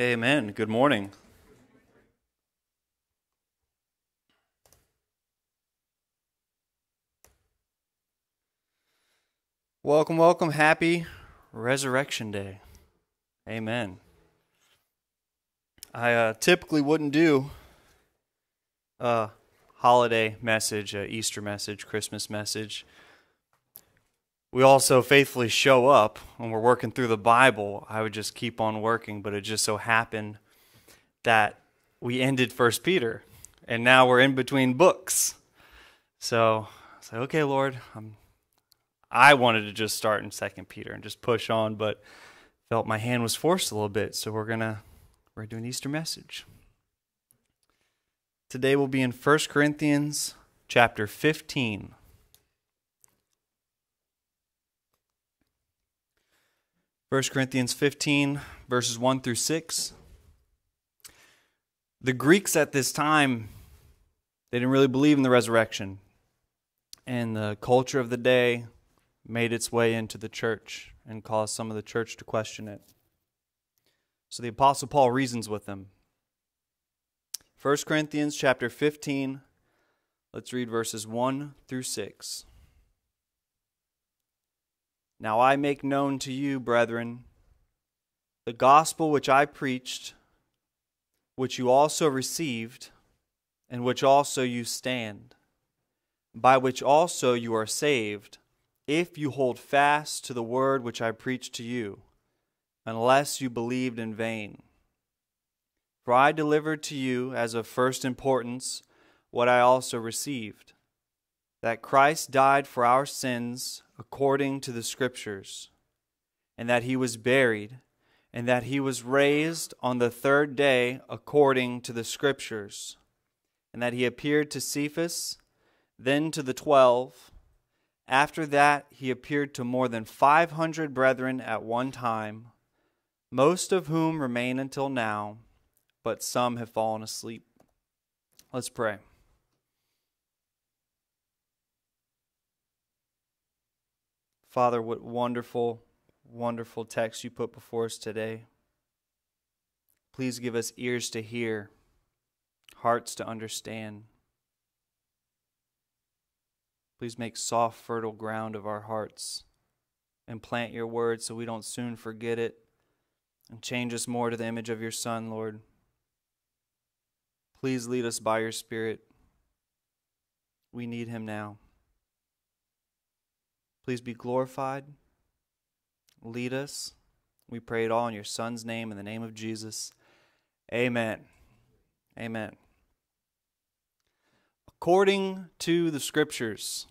Amen. Good morning. Welcome, welcome. Happy Resurrection Day. Amen. I uh, typically wouldn't do a holiday message, a Easter message, Christmas message. We also faithfully show up when we're working through the Bible. I would just keep on working, but it just so happened that we ended First Peter, and now we're in between books. So I said, "Okay, Lord, I'm I wanted to just start in Second Peter and just push on, but felt my hand was forced a little bit. So we're gonna we're doing Easter message. Today we'll be in First Corinthians chapter 15. First Corinthians 15, verses 1 through 6. The Greeks at this time, they didn't really believe in the resurrection. And the culture of the day, made its way into the church and caused some of the church to question it. So the apostle Paul reasons with them. 1 Corinthians chapter 15 let's read verses 1 through 6. Now I make known to you, brethren, the gospel which I preached, which you also received, and which also you stand, by which also you are saved if you hold fast to the word which I preached to you, unless you believed in vain. For I delivered to you as of first importance what I also received that Christ died for our sins according to the Scriptures, and that he was buried, and that he was raised on the third day according to the Scriptures, and that he appeared to Cephas, then to the twelve. After that, he appeared to more than 500 brethren at one time, most of whom remain until now, but some have fallen asleep. Let's pray. Father, what wonderful, wonderful text you put before us today. Please give us ears to hear, hearts to understand. Please make soft, fertile ground of our hearts and plant your word so we don't soon forget it and change us more to the image of your Son, Lord. Please lead us by your Spirit. We need him now. Please be glorified. Lead us. We pray it all in your Son's name, in the name of Jesus. Amen. Amen. According to the Scriptures,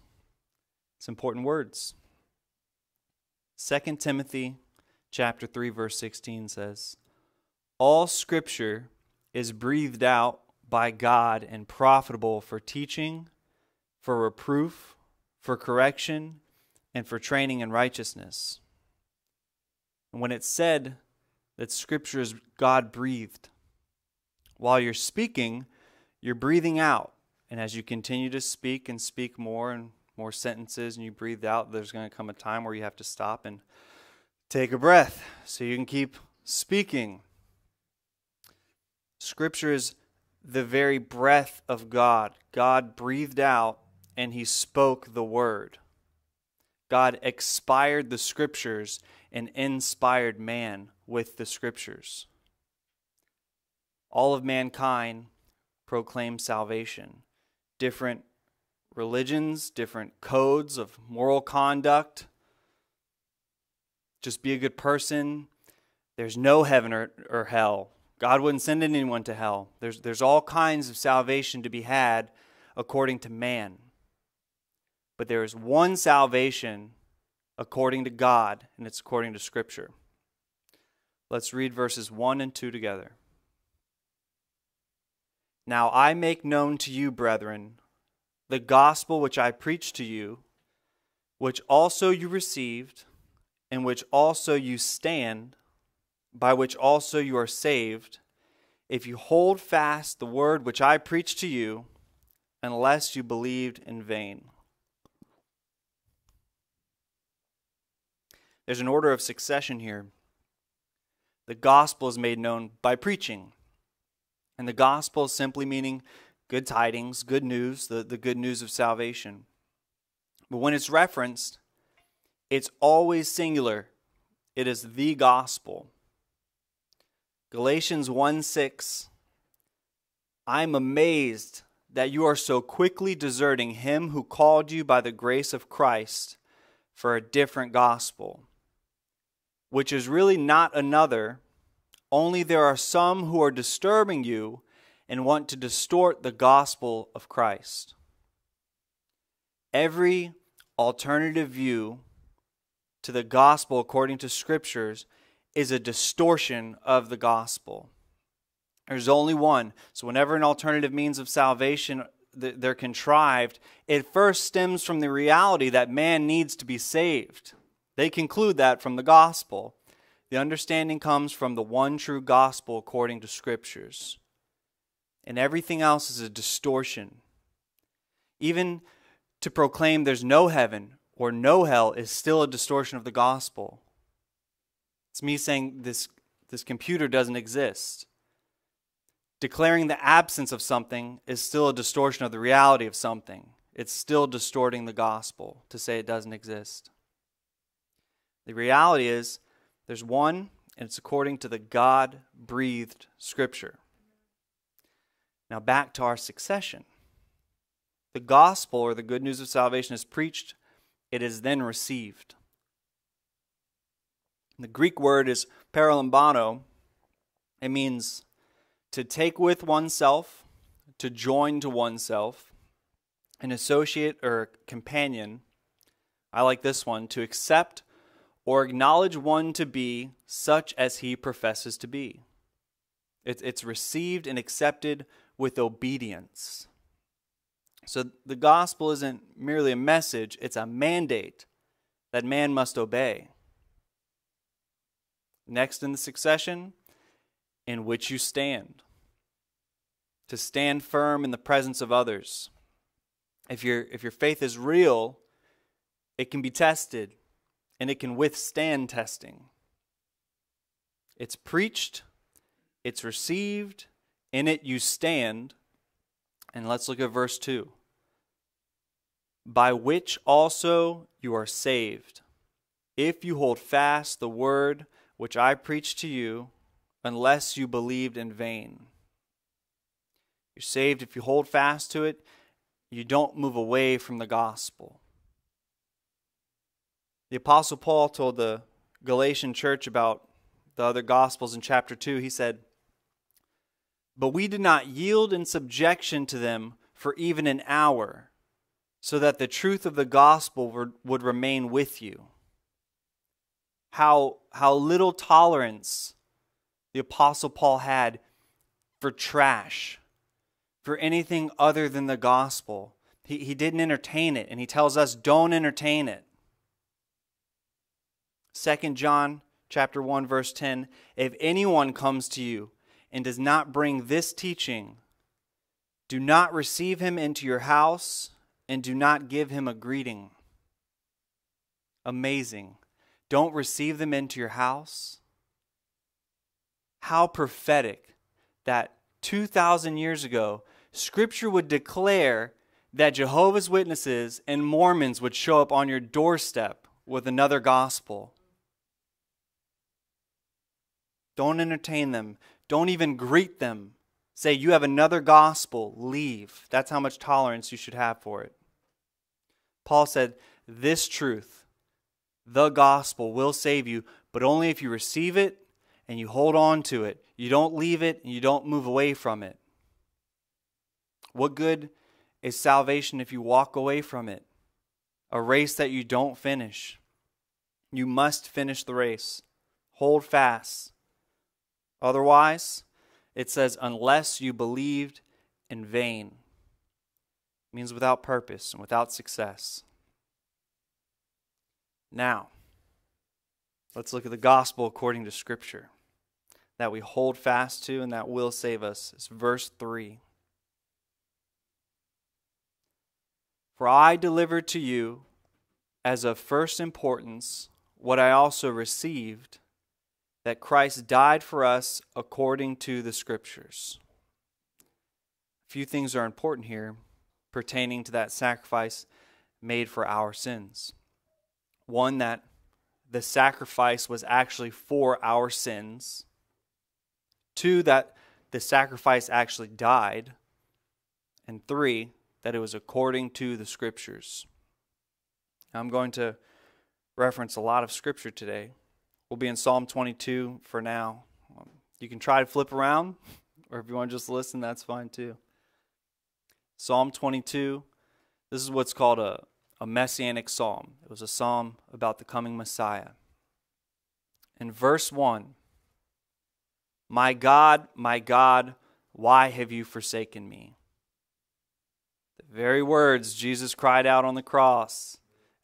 it's important words. 2 Timothy chapter 3 verse 16 says, "All scripture is breathed out by God and profitable for teaching, for reproof, for correction, and for training in righteousness." And when it's said that scripture is God breathed, while you're speaking, you're breathing out. And as you continue to speak and speak more and more sentences and you breathe out, there's going to come a time where you have to stop and take a breath so you can keep speaking. Scripture is the very breath of God. God breathed out and he spoke the word. God expired the scriptures and inspired man with the scriptures. All of mankind proclaims salvation. Different religions, different codes of moral conduct. Just be a good person. There's no heaven or, or hell. God wouldn't send anyone to hell. There's, there's all kinds of salvation to be had according to man. But there is one salvation according to God, and it's according to Scripture. Let's read verses 1 and 2 together. Now I make known to you, brethren, the gospel which I preached to you, which also you received, in which also you stand, by which also you are saved, if you hold fast the word which I preached to you, unless you believed in vain. There's an order of succession here. the gospel is made known by preaching. And the gospel is simply meaning good tidings, good news, the, the good news of salvation. But when it's referenced, it's always singular. It is the gospel. Galatians 1 6. I'm amazed that you are so quickly deserting him who called you by the grace of Christ for a different gospel, which is really not another, only there are some who are disturbing you and want to distort the gospel of Christ. Every alternative view to the gospel according to scriptures is a distortion of the gospel. There's only one. So, whenever an alternative means of salvation they're contrived, it first stems from the reality that man needs to be saved. They conclude that from the gospel. The understanding comes from the one true gospel according to scriptures and everything else is a distortion. Even to proclaim there's no heaven or no hell is still a distortion of the gospel. It's me saying this, this computer doesn't exist. Declaring the absence of something is still a distortion of the reality of something. It's still distorting the gospel to say it doesn't exist. The reality is there's one, and it's according to the God breathed scripture. Now, back to our succession. The gospel or the good news of salvation is preached, it is then received. The Greek word is paralambano. It means to take with oneself, to join to oneself, an associate or companion. I like this one to accept or acknowledge one to be such as he professes to be. it's received and accepted with obedience. So the gospel isn't merely a message, it's a mandate that man must obey. Next in the succession, in which you stand. To stand firm in the presence of others. If, your if your faith is real, it can be tested and it can withstand testing. It's preached, it's received, in it you stand. And let's look at verse 2. By which also you are saved, if you hold fast the word which I preached to you, unless you believed in vain. You're saved if you hold fast to it, you don't move away from the gospel. The Apostle Paul told the Galatian church about the other gospels in chapter 2. He said, but we did not yield in subjection to them for even an hour, so that the truth of the gospel would remain with you. How, how little tolerance the Apostle Paul had for trash, for anything other than the gospel. He, he didn't entertain it, and he tells us don't entertain it. 2 John chapter 1 verse 10 if anyone comes to you and does not bring this teaching, do not receive him into your house and do not give him a greeting. Amazing. Don't receive them into your house. How prophetic that 2,000 years ago, Scripture would declare that Jehovah's Witnesses and Mormons would show up on your doorstep with another gospel. Don't entertain them. Don't even greet them. Say, You have another gospel, leave. That's how much tolerance you should have for it. Paul said, This truth, the gospel, will save you, but only if you receive it and you hold on to it. You don't leave it and you don't move away from it. What good is salvation if you walk away from it? A race that you don't finish. You must finish the race. Hold fast. Otherwise, it says, unless you believed in vain. It means without purpose and without success. Now, let's look at the gospel according to Scripture that we hold fast to and that will save us. It's verse 3. For I delivered to you as of first importance what I also received that Christ died for us according to the Scriptures. A few things are important here pertaining to that sacrifice made for our sins. One, that the sacrifice was actually for our sins. Two, that the sacrifice actually died. And three, that it was according to the Scriptures. I'm going to reference a lot of Scripture today. We'll be in Psalm 22 for now. You can try to flip around, or if you want to just listen, that's fine too. Psalm 22, this is what's called a, a messianic psalm. It was a psalm about the coming Messiah. In verse 1, My God, my God, why have you forsaken me? The very words Jesus cried out on the cross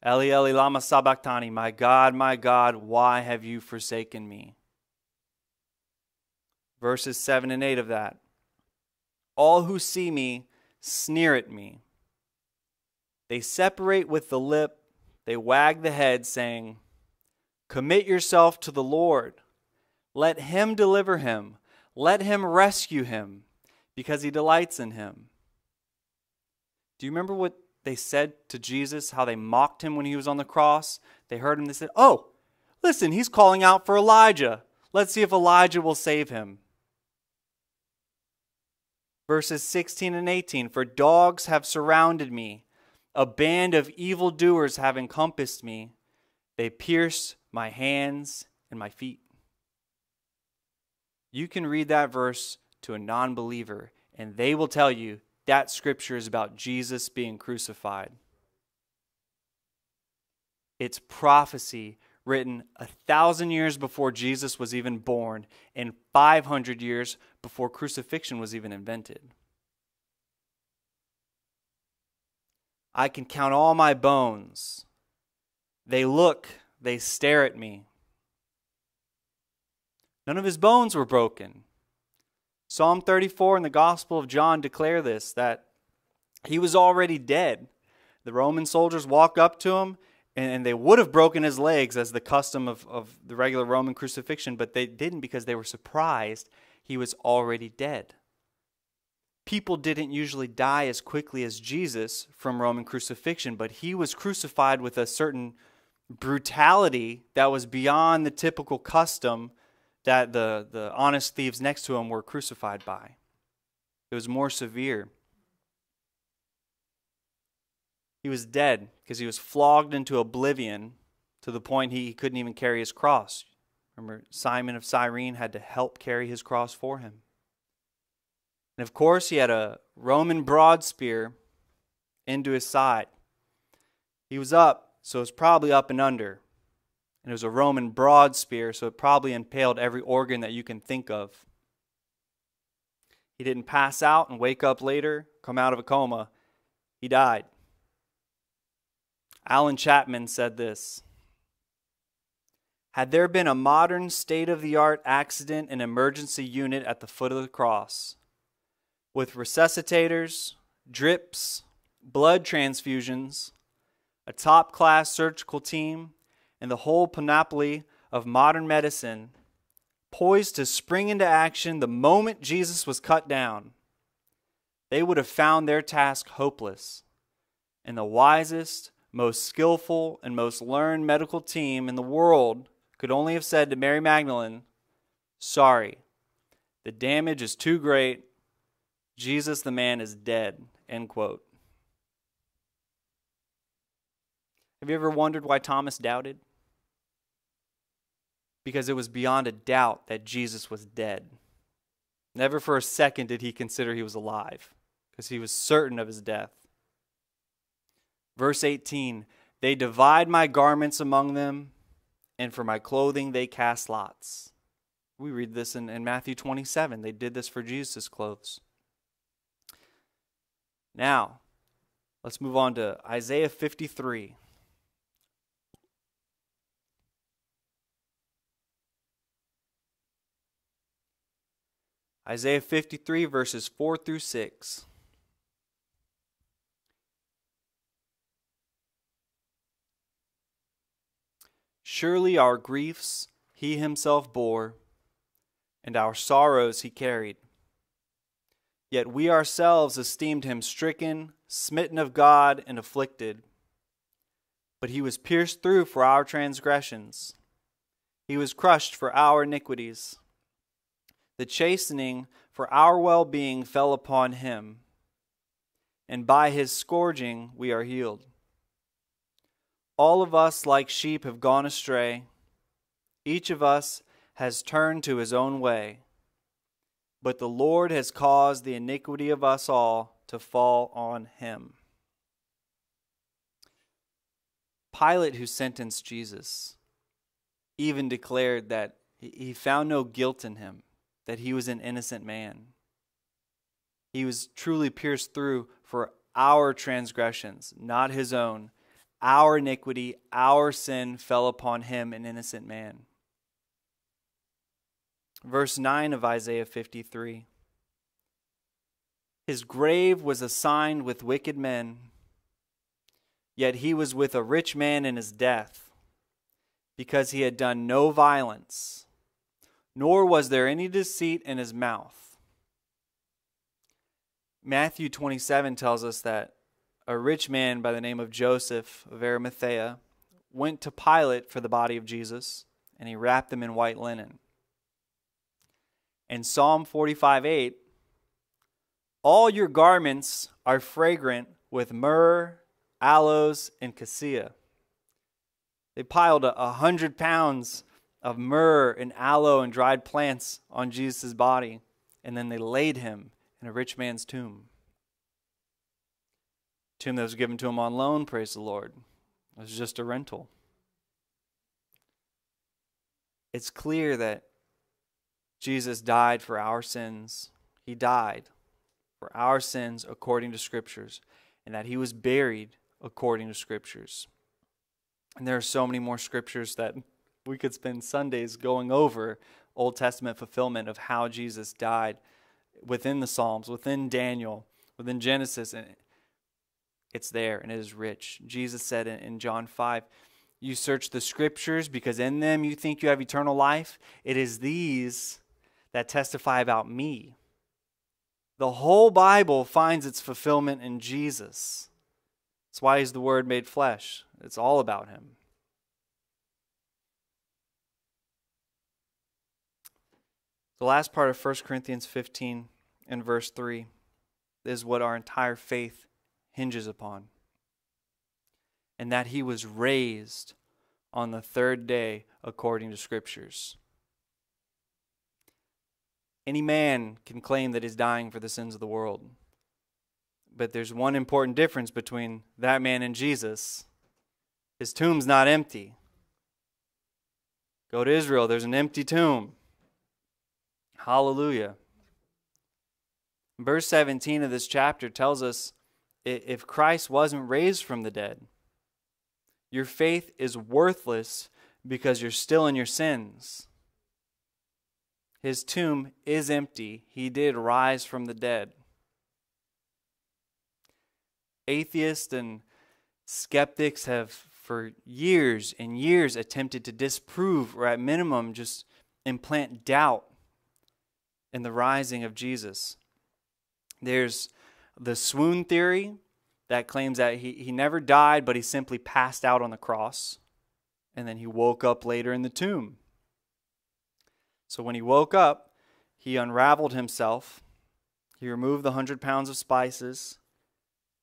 Eli, Eli, lama sabachthani, my God, my God, why have you forsaken me? Verses 7 and 8 of that. All who see me sneer at me. They separate with the lip, they wag the head, saying, Commit yourself to the Lord. Let him deliver him. Let him rescue him, because he delights in him. Do you remember what they said to Jesus, how they mocked him when he was on the cross. They heard him, they said, Oh, listen, he's calling out for Elijah. Let's see if Elijah will save him. Verses 16 and 18 For dogs have surrounded me, a band of evildoers have encompassed me. They pierce my hands and my feet. You can read that verse to a non believer, and they will tell you that scripture is about Jesus being crucified. It's prophecy written a thousand years before Jesus was even born and 500 years before crucifixion was even invented. I can count all my bones. They look, they stare at me. None of his bones were broken. Psalm 34 and the Gospel of John declare this that he was already dead. The Roman soldiers walk up to him and, and they would have broken his legs as the custom of, of the regular Roman crucifixion, but they didn't because they were surprised he was already dead. People didn't usually die as quickly as Jesus from Roman crucifixion, but he was crucified with a certain brutality that was beyond the typical custom that the, the honest thieves next to him were crucified by. It was more severe. He was dead because he was flogged into oblivion to the point he, couldn't even carry his cross. Remember, Simon of Cyrene had to help carry his cross for him. And of course, he had a Roman broad spear into his side. He was up, so it was probably up and under and it was a Roman broad spear, so it probably impaled every organ that you can think of. He didn't pass out and wake up later, come out of a coma. He died. Alan Chapman said this Had there been a modern state of the art accident and emergency unit at the foot of the cross, with resuscitators, drips, blood transfusions, a top class surgical team, and the whole panoply of modern medicine poised to spring into action the moment Jesus was cut down, they would have found their task hopeless. And the wisest, most skillful, and most learned medical team in the world could only have said to Mary Magdalene, Sorry, the damage is too great. Jesus, the man, is dead. End quote. Have you ever wondered why Thomas doubted? Because it was beyond a doubt that Jesus was dead. Never for a second did he consider he was alive, because he was certain of his death. Verse 18 They divide my garments among them, and for my clothing they cast lots. We read this in, in Matthew 27. They did this for Jesus' clothes. Now, let's move on to Isaiah 53. Isaiah 53, verses 4 through 6. Surely our griefs he himself bore, and our sorrows he carried. Yet we ourselves esteemed him stricken, smitten of God, and afflicted. But he was pierced through for our transgressions, he was crushed for our iniquities. The chastening for our well being fell upon him, and by his scourging we are healed. All of us, like sheep, have gone astray each of us has turned to his own way, but the Lord has caused the iniquity of us all to fall on him. Pilate, who sentenced Jesus, even declared that he found no guilt in him, that he was an innocent man. He was truly pierced through for our transgressions, not his own. Our iniquity, our sin fell upon him, an innocent man. Verse 9 of Isaiah 53 His grave was assigned with wicked men, yet he was with a rich man in his death, because he had done no violence, nor was there any deceit in his mouth. Matthew 27 tells us that a rich man by the name of Joseph of Arimathea went to Pilate for the body of Jesus, and he wrapped him in white linen. And Psalm 45 8 All your garments are fragrant with myrrh, aloes, and cassia. They piled a hundred pounds of myrrh and aloe and dried plants on Jesus' body, and then they laid him in a rich man's tomb. Tomb that was given to him on loan, praise the Lord. It was just a rental. It's clear that Jesus died for our sins. He died for our sins according to Scriptures, and that he was buried according to Scriptures. And there are so many more Scriptures that we could spend Sundays going over Old Testament fulfillment of how Jesus died within the Psalms, within Daniel, within Genesis. And it's there and it is rich. Jesus said in John 5, You search the Scriptures because in them you think you have eternal life. It is these that testify about me. The whole Bible finds its fulfillment in Jesus. That's why he's the Word made flesh. It's all about him. The last part of 1 Corinthians 15 and verse 3 is what our entire faith hinges upon. And that he was raised on the third day according to Scriptures. Any man can claim that he's dying for the sins of the world. But there's one important difference between that man and Jesus. His tomb's not empty. Go to Israel, there's an empty tomb. Hallelujah. Verse 17 of this chapter tells us if Christ wasn't raised from the dead, your faith is worthless because you're still in your sins. His tomb is empty. He did rise from the dead. Atheists and skeptics have, for years and years, attempted to disprove, or at minimum, just implant doubt in the rising of Jesus. There's the swoon theory that claims that he, he never died, but he simply passed out on the cross, and then he woke up later in the tomb. So when he woke up, he unraveled himself. He removed the hundred pounds of spices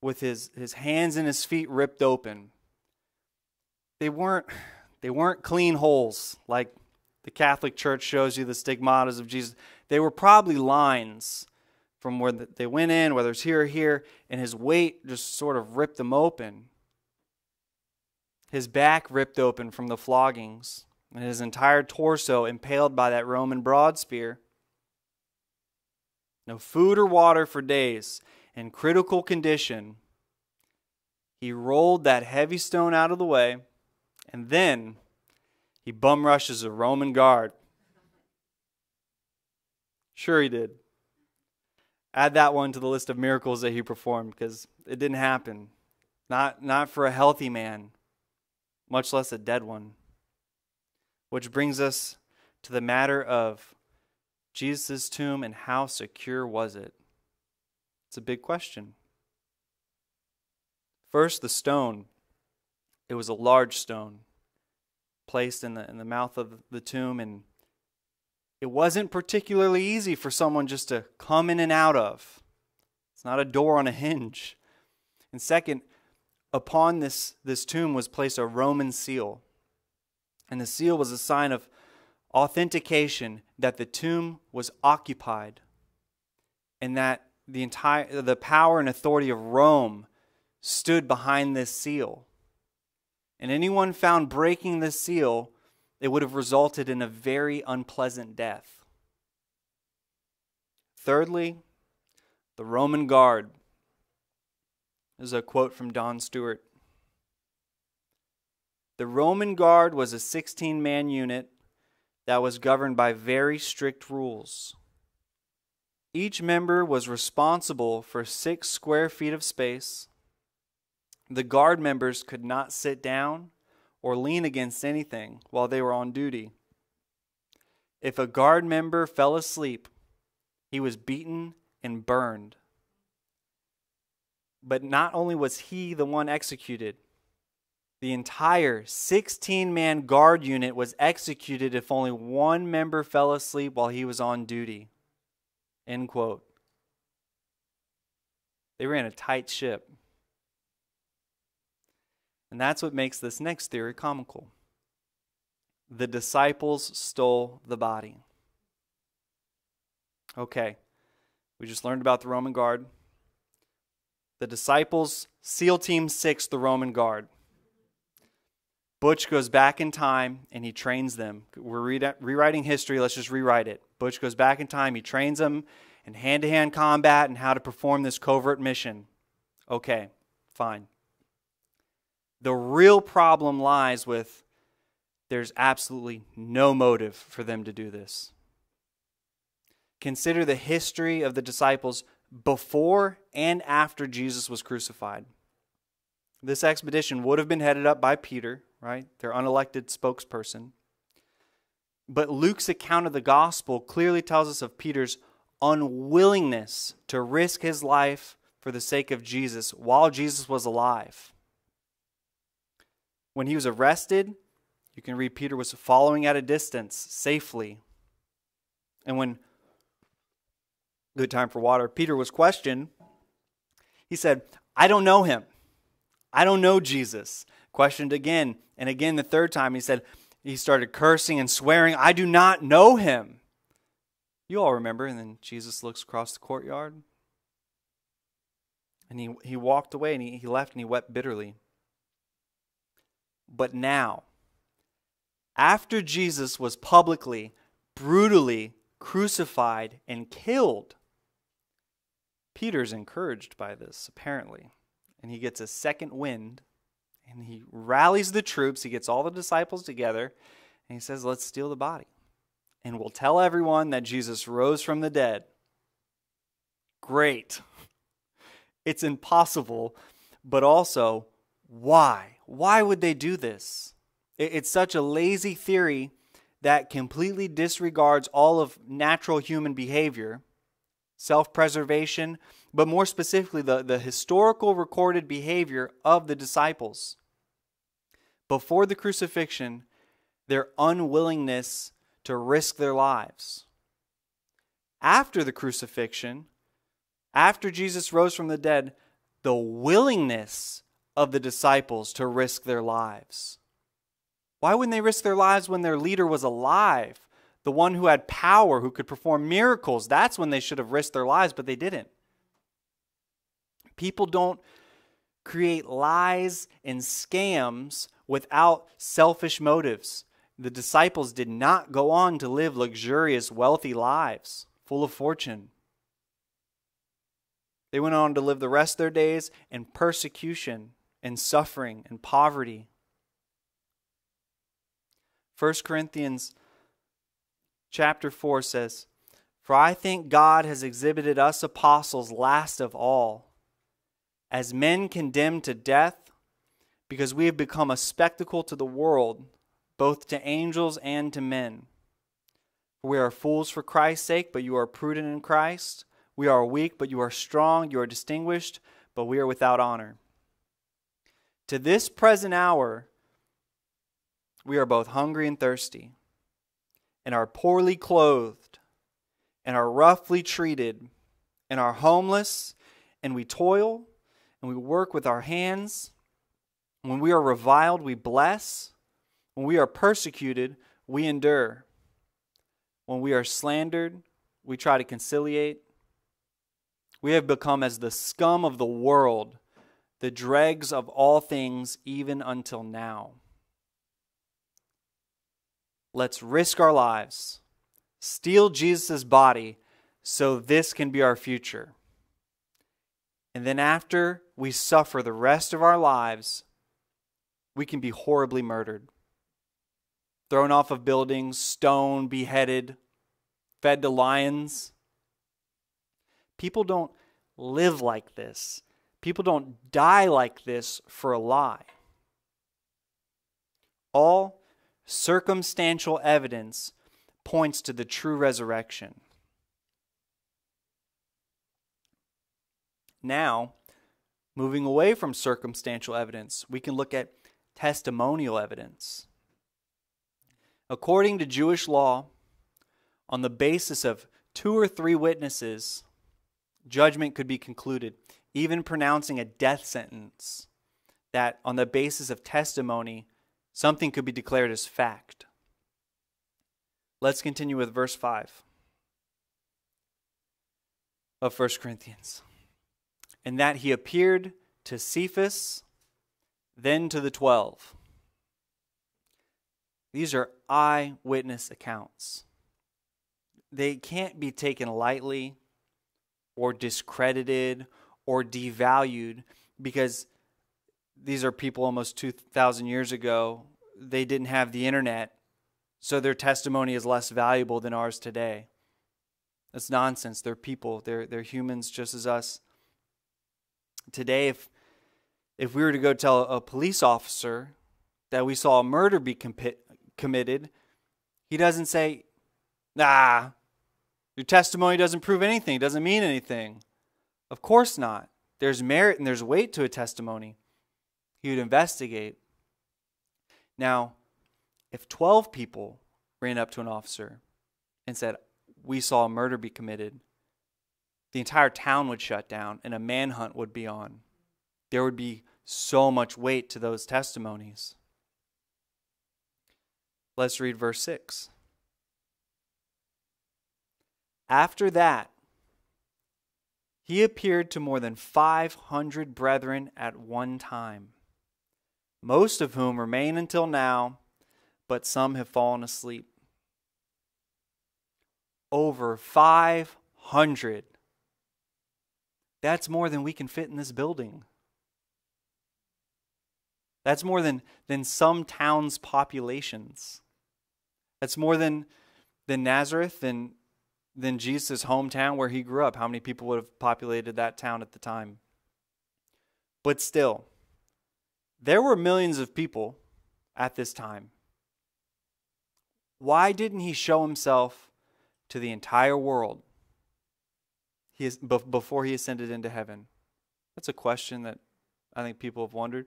with his, his hands and his feet ripped open. They weren't, they weren't clean holes like the Catholic Church shows you the stigmatas of Jesus. They were probably lines from where they went in, whether it's here or here, and his weight just sort of ripped them open. His back ripped open from the floggings and his entire torso impaled by that Roman broad spear. No food or water for days, in critical condition. He rolled that heavy stone out of the way, and then he bum rushes a Roman guard. Sure, he did. Add that one to the list of miracles that he performed because it didn't happen. Not, not for a healthy man, much less a dead one. Which brings us to the matter of Jesus' tomb and how secure was it? It's a big question. First, the stone. It was a large stone placed in the, in the mouth of the tomb, and it wasn't particularly easy for someone just to come in and out of. It's not a door on a hinge. And second, upon this, this tomb was placed a Roman seal. And the seal was a sign of authentication that the tomb was occupied and that the entire the power and authority of Rome stood behind this seal. And anyone found breaking this seal, it would have resulted in a very unpleasant death. Thirdly, the Roman guard. This is a quote from Don Stewart. The Roman guard was a 16 man unit that was governed by very strict rules. Each member was responsible for six square feet of space. The guard members could not sit down or lean against anything while they were on duty. If a guard member fell asleep, he was beaten and burned. But not only was he the one executed, the entire 16 man guard unit was executed if only one member fell asleep while he was on duty. End quote. They ran a tight ship. And that's what makes this next theory comical. The disciples stole the body. Okay, we just learned about the Roman guard. The disciples, SEAL Team 6, the Roman guard. Butch goes back in time and he trains them. We're re- rewriting history, let's just rewrite it. Butch goes back in time, he trains them in hand to hand combat and how to perform this covert mission. Okay, fine. The real problem lies with there's absolutely no motive for them to do this. Consider the history of the disciples before and after Jesus was crucified. This expedition would have been headed up by Peter, right? Their unelected spokesperson. But Luke's account of the gospel clearly tells us of Peter's unwillingness to risk his life for the sake of Jesus while Jesus was alive. When he was arrested, you can read Peter was following at a distance safely. And when, good time for water, Peter was questioned, he said, I don't know him. I don't know Jesus. Questioned again, and again the third time, he said, he started cursing and swearing, I do not know him. You all remember, and then Jesus looks across the courtyard. And he, he walked away and he, he left and he wept bitterly. But now, after Jesus was publicly, brutally crucified and killed, Peter's encouraged by this, apparently. And he gets a second wind and he rallies the troops. He gets all the disciples together and he says, Let's steal the body. And we'll tell everyone that Jesus rose from the dead. Great. It's impossible, but also, why? Why would they do this? It's such a lazy theory that completely disregards all of natural human behavior, self preservation, but more specifically, the, the historical recorded behavior of the disciples. Before the crucifixion, their unwillingness to risk their lives. After the crucifixion, after Jesus rose from the dead, the willingness of the disciples to risk their lives. Why wouldn't they risk their lives when their leader was alive? The one who had power, who could perform miracles. That's when they should have risked their lives, but they didn't. People don't create lies and scams without selfish motives. The disciples did not go on to live luxurious, wealthy lives full of fortune. They went on to live the rest of their days in persecution and suffering and poverty. 1 Corinthians chapter 4 says, For I think God has exhibited us apostles last of all as men condemned to death, because we have become a spectacle to the world, both to angels and to men. We are fools for Christ's sake, but you are prudent in Christ. We are weak, but you are strong. You are distinguished, but we are without honor. To this present hour, we are both hungry and thirsty, and are poorly clothed, and are roughly treated, and are homeless, and we toil, and we work with our hands. When we are reviled, we bless. When we are persecuted, we endure. When we are slandered, we try to conciliate. We have become as the scum of the world, the dregs of all things, even until now. Let's risk our lives, steal Jesus' body, so this can be our future. And then, after we suffer the rest of our lives, we can be horribly murdered thrown off of buildings, stoned, beheaded, fed to lions. People don't live like this. People don't die like this for a lie. All circumstantial evidence points to the true resurrection. Now, moving away from circumstantial evidence, we can look at testimonial evidence. According to Jewish law, on the basis of two or three witnesses, judgment could be concluded, even pronouncing a death sentence, that on the basis of testimony, something could be declared as fact. Let's continue with verse 5 of 1 Corinthians. And that he appeared to Cephas, then to the twelve. These are eyewitness accounts. They can't be taken lightly or discredited or devalued because these are people almost 2,000 years ago. They didn't have the internet, so their testimony is less valuable than ours today. That's nonsense. They're people, they're, they're humans just as us. Today, if, if we were to go tell a police officer that we saw a murder be compi- committed, he doesn't say, nah, your testimony doesn't prove anything, it doesn't mean anything. Of course not. There's merit and there's weight to a testimony. He would investigate. Now, if 12 people ran up to an officer and said, We saw a murder be committed, the entire town would shut down and a manhunt would be on. There would be so much weight to those testimonies. Let's read verse 6. After that, he appeared to more than 500 brethren at one time, most of whom remain until now, but some have fallen asleep. Over 500. That's more than we can fit in this building. That's more than, than some towns' populations. That's more than, than Nazareth, than, than Jesus' hometown where he grew up. How many people would have populated that town at the time? But still, there were millions of people at this time. Why didn't he show himself to the entire world he is, before he ascended into heaven? That's a question that I think people have wondered.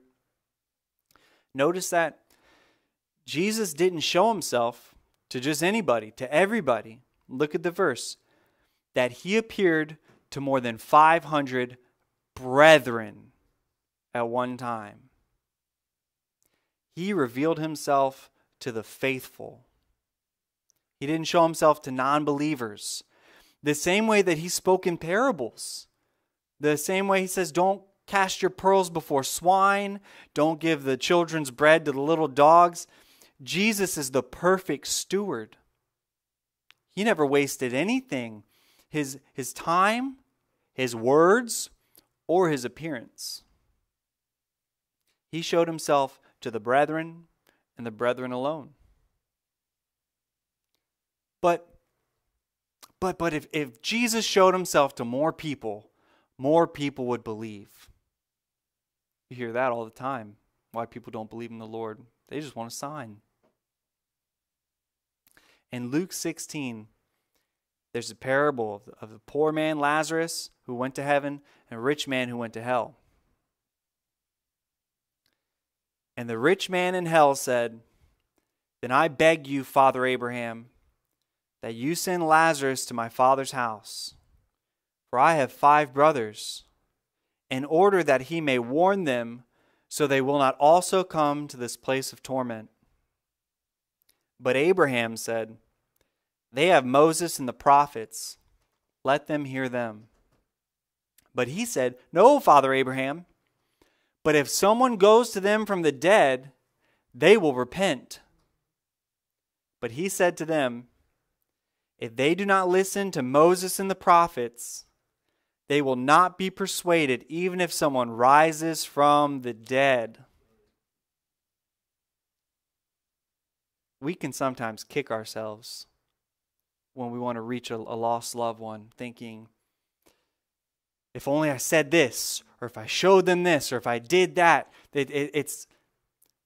Notice that Jesus didn't show himself to just anybody, to everybody. Look at the verse that he appeared to more than 500 brethren at one time. He revealed himself to the faithful. He didn't show himself to non believers. The same way that he spoke in parables. The same way he says, Don't cast your pearls before swine, don't give the children's bread to the little dogs. Jesus is the perfect steward. He never wasted anything his, his time, his words, or his appearance. He showed himself to the brethren and the brethren alone. But but but if, if Jesus showed himself to more people, more people would believe. You hear that all the time. Why people don't believe in the Lord. They just want a sign. In Luke 16, there's a parable of, the poor man Lazarus who went to heaven and a rich man who went to hell. And the rich man in hell said, Then I beg you, Father Abraham, that you send Lazarus to my father's house, for I have five brothers, in order that he may warn them, so they will not also come to this place of torment. But Abraham said, They have Moses and the prophets. Let them hear them. But he said, No, Father Abraham. But if someone goes to them from the dead, they will repent. But he said to them, If they do not listen to Moses and the prophets, they will not be persuaded, even if someone rises from the dead. We can sometimes kick ourselves when we want to reach a, a, lost loved one, thinking, if only I said this, or if I showed them this, or if I did that, it, it, it's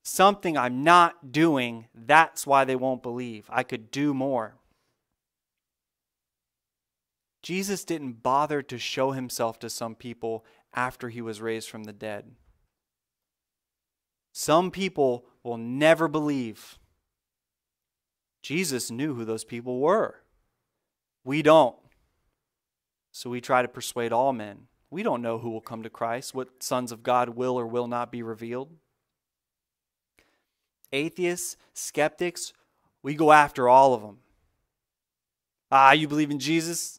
something I'm not doing. That's why they won't believe. I could do more. Jesus didn't bother to show himself to some people after he was raised from the dead. Some people will never believe Jesus knew who those people were. We don't. So we try to persuade all men. We don't know who will come to Christ, what sons of God will or will not be revealed. Atheists, skeptics, we go after all of them. Ah, you believe in Jesus?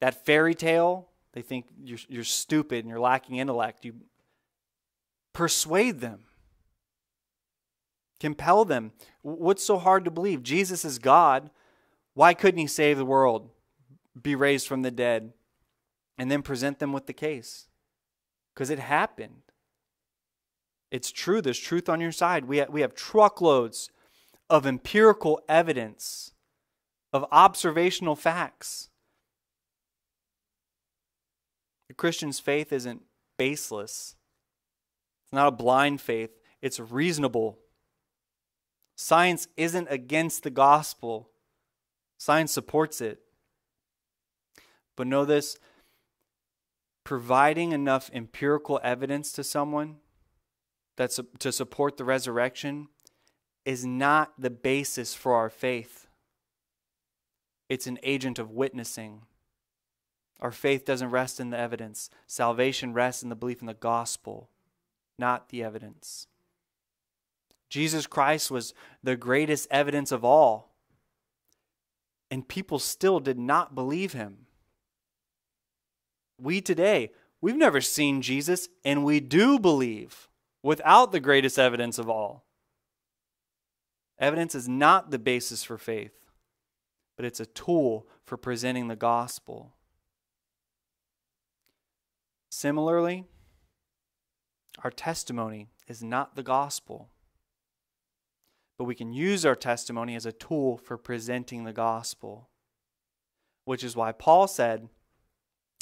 That fairy tale? They think you're, you're stupid and you're lacking intellect. You persuade them. Compel them. What's so hard to believe? Jesus is God. Why couldn't he save the world, be raised from the dead, and then present them with the case? Because it happened. It's true. There's truth on your side. We have, we have truckloads of empirical evidence, of observational facts. The Christian's faith isn't baseless, it's not a blind faith, it's reasonable Science isn't against the gospel, science supports it. But know this providing enough empirical evidence to someone that's to support the resurrection is not the basis for our faith. It's an agent of witnessing. Our faith doesn't rest in the evidence. Salvation rests in the belief in the gospel, not the evidence. Jesus Christ was the greatest evidence of all. And people still did not believe him. We today, we've never seen Jesus, and we do believe without the greatest evidence of all. Evidence is not the basis for faith, but it's a tool for presenting the gospel. Similarly, our testimony is not the gospel but we can use our testimony as a tool for presenting the gospel. Which is why Paul said,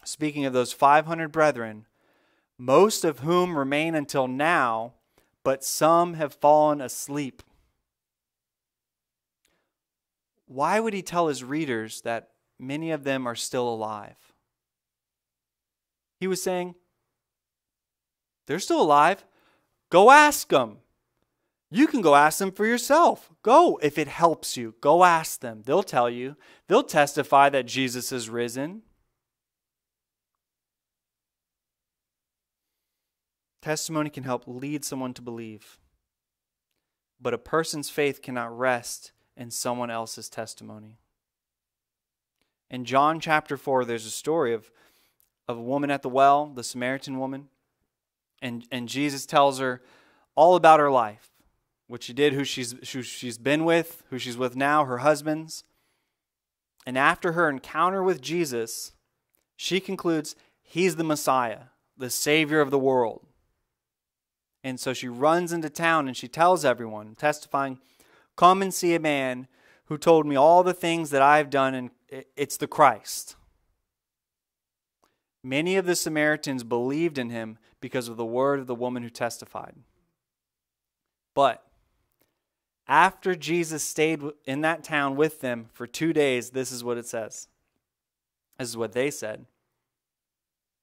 speaking of those 500 brethren, most of whom remain until now, but some have fallen asleep. Why would he tell his readers that many of them are still alive? He was saying, They're still alive. Go ask them. You can go ask them for yourself. Go if it helps you. Go ask them. They'll tell you. They'll testify that Jesus is risen. Testimony can help lead someone to believe. But a person's faith cannot rest in someone else's testimony. In John chapter 4, there's a story of, of a woman at the well, the Samaritan woman. And, and Jesus tells her all about her life what she did, who she's, who she's been with, who she's with now, her husbands. And after her encounter with Jesus, she concludes he's the Messiah, the Savior of the world. And so she runs into town and she tells everyone, testifying, Come and see a man who told me all the things that I've done, and it's the Christ. Many of the Samaritans believed in him because of the word of the woman who testified. But After Jesus stayed in that town with them for two days, this is what it says. This is what they said.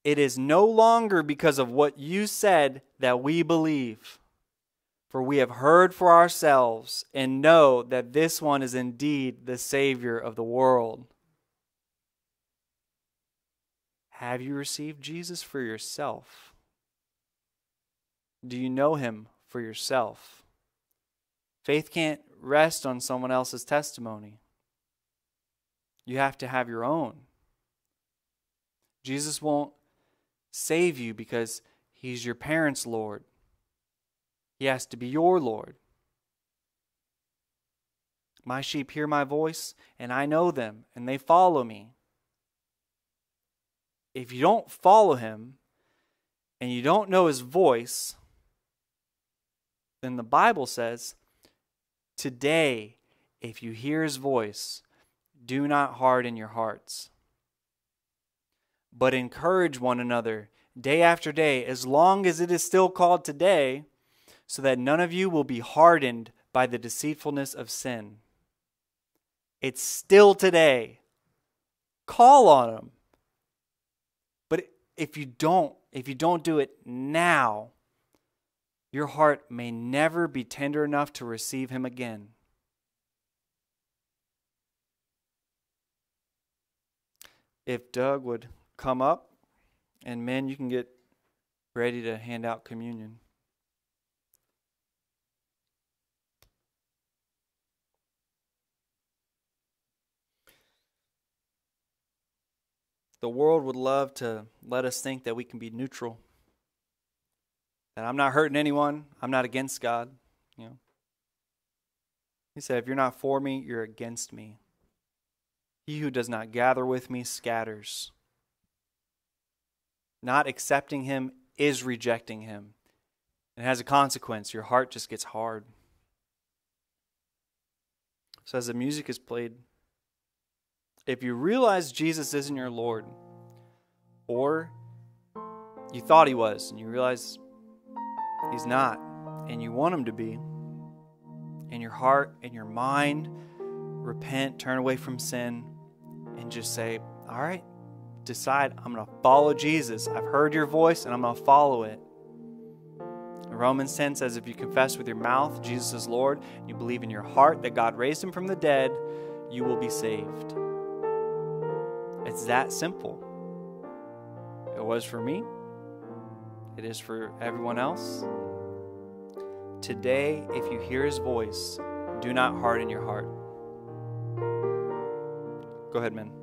It is no longer because of what you said that we believe, for we have heard for ourselves and know that this one is indeed the Savior of the world. Have you received Jesus for yourself? Do you know him for yourself? Faith can't rest on someone else's testimony. You have to have your own. Jesus won't save you because he's your parents' Lord. He has to be your Lord. My sheep hear my voice, and I know them, and they follow me. If you don't follow him and you don't know his voice, then the Bible says, Today, if you hear his voice, do not harden your hearts, but encourage one another day after day, as long as it is still called today, so that none of you will be hardened by the deceitfulness of sin. It's still today. Call on him. But if you don't, if you don't do it now, your heart may never be tender enough to receive him again. If Doug would come up, and men, you can get ready to hand out communion. The world would love to let us think that we can be neutral that I'm not hurting anyone. I'm not against God. You know. He said, if you're not for me, you're against me. He who does not gather with me scatters. Not accepting him is rejecting him. It has a consequence. Your heart just gets hard. So, as the music is played, if you realize Jesus isn't your Lord, or you thought he was, and you realize He's not. And you want him to be. In your heart, in your mind, repent, turn away from sin, and just say, All right, decide I'm going to follow Jesus. I've heard your voice and I'm going to follow it. Romans 10 says, If you confess with your mouth Jesus is Lord, and you believe in your heart that God raised him from the dead, you will be saved. It's that simple. It was for me, it is for everyone else. Today, if you hear his voice, do not harden your heart. Go ahead, men.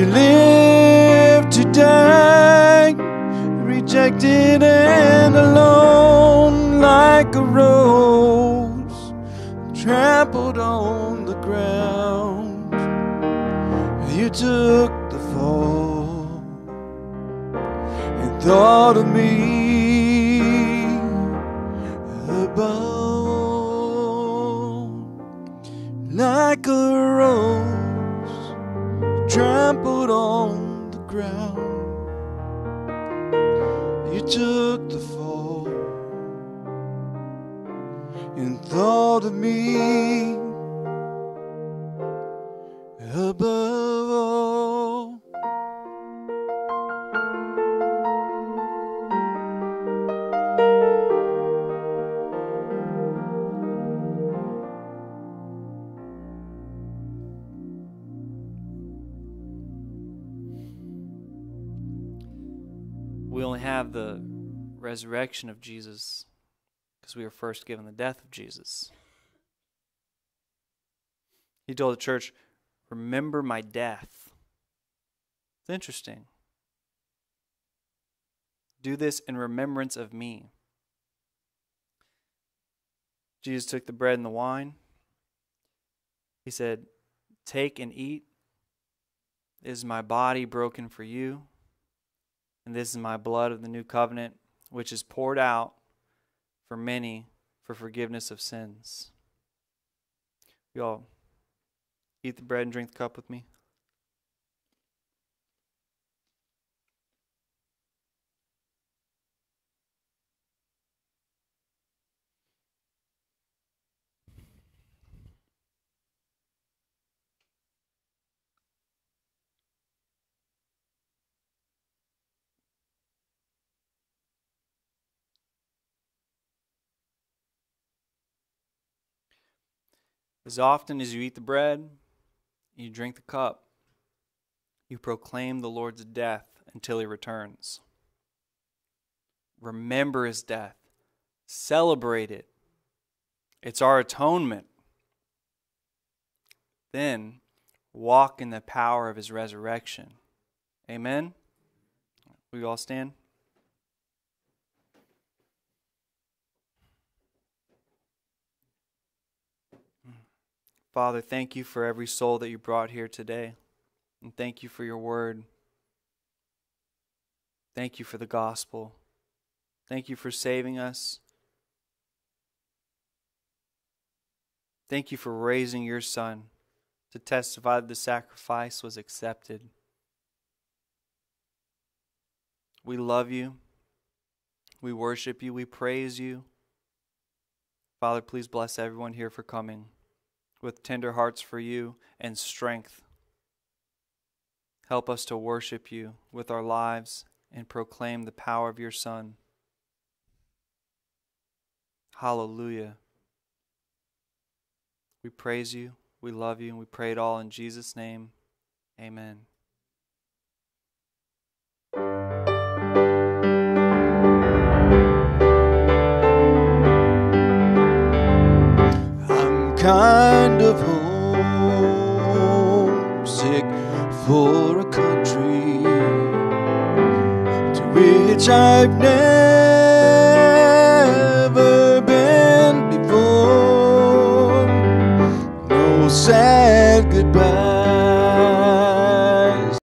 You live to die rejected and alone like a rose trampled on the ground. You took the fall and thought of me All to me above all. We only have the resurrection of Jesus because we were first given the death of Jesus. He told the church, Remember my death. It's interesting. Do this in remembrance of me. Jesus took the bread and the wine. He said, Take and eat. This is my body broken for you. And this is my blood of the new covenant, which is poured out for many for forgiveness of sins. You all eat the bread and drink the cup with me. As often as you eat the bread, you drink the cup, you proclaim the Lord's death until he returns. Remember his death, celebrate it. It's our atonement. Then walk in the power of his resurrection. Amen. We all stand? Father, thank you for every soul that you brought here today. And thank you for your word. Thank you for the gospel. Thank you for saving us. Thank you for raising your son to testify that the sacrifice was accepted. We love you. We worship you. We praise you. Father, please bless everyone here for coming with tender hearts for you and strength. Help us to worship you with our lives and proclaim the power of your Son. Hallelujah. We praise you, we love you, and we pray it all in Jesus' name. Amen. I'm of homesick for a country to which I've never been before. No sad